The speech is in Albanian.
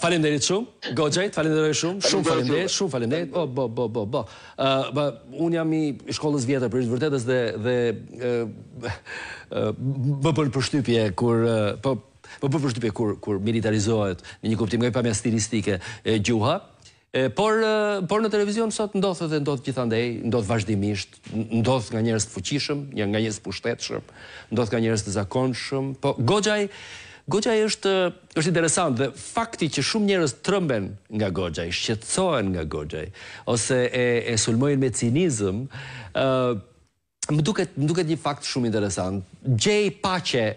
Faleminderit shumë, goxhaj, të falenderoj shumë, shumë faleminderit, shumë faleminderit. Po, po, po, po, po. Ë, un jam i shkollës vjetër për hir të vërtetës dhe dhe ë më bën përshtypje kur po më bën përshtypje kur kur militarizohet në një kuptim nga një pamje stilistike e gjuha, Por, por në televizion sot ndodh dhe ndodh gjithandej, ndodh vazhdimisht, ndodh nga njerëz të fuqishëm, nga njerëz të pushtetshëm, ndodh nga njerëz të zakonshëm, po Goxhaj Goxhaj është është interesant dhe fakti që shumë njerëz trëmben nga Goxhaj, shqetësohen nga Goxhaj ose e e sulmojnë me cinizëm, ë më duket më duket një fakt shumë interesant. Gjej paqe